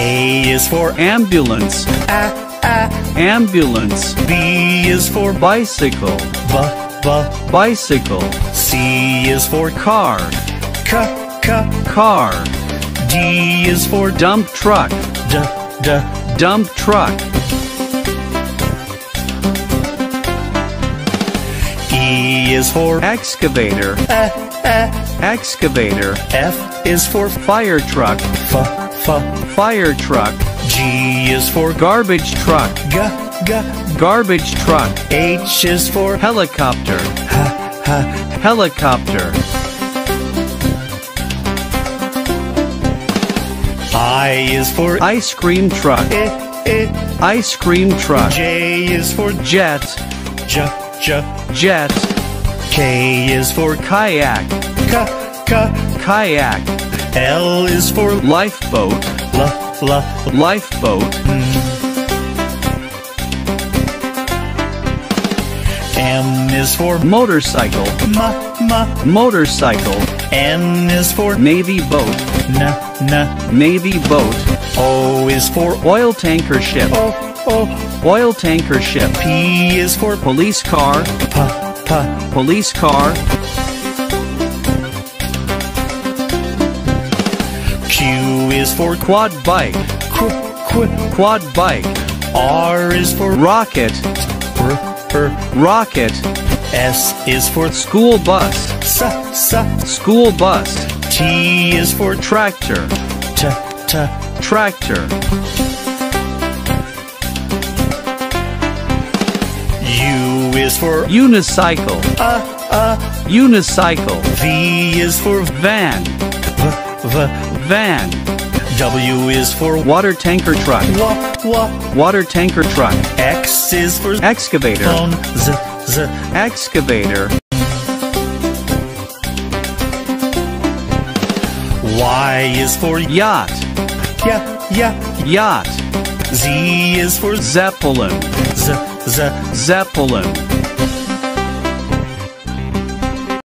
A is for ambulance, a, a. ambulance, B is for bicycle, b, b. bicycle, C. Is for car, c, c. car, D is for dump truck, d, d. dump truck, E is for excavator, a, a. excavator, F is for fire truck, f, f. fire truck, G is for garbage truck, g, g. garbage truck, H is for h, helicopter, h. helicopter, I is for ice cream truck, I. ice cream truck, J is for jet, j, j. jet, K is for kayak, k, k. kayak, L is for lifeboat, l. lifeboat, M is for motorcycle, m. motorcycle, N is for navy boat, n. navy boat, O is for oil tanker ship, o, o. oil tanker ship, P is for police car, p. police car, Q is for quad bike, qu, qu. quad bike, R is for rocket, r, r. rocket, S is for school bus, s, s. school bus, T is for tractor, t, t. tractor, U is for unicycle, uh, uh. unicycle, V is for van, v. van, W is for water tanker truck, wa, wa. water tanker truck, X is for excavator, phone, z, z. excavator, Y is for yacht, yeah, yeah. yacht, Z is for zeppelin, z, z. zeppelin,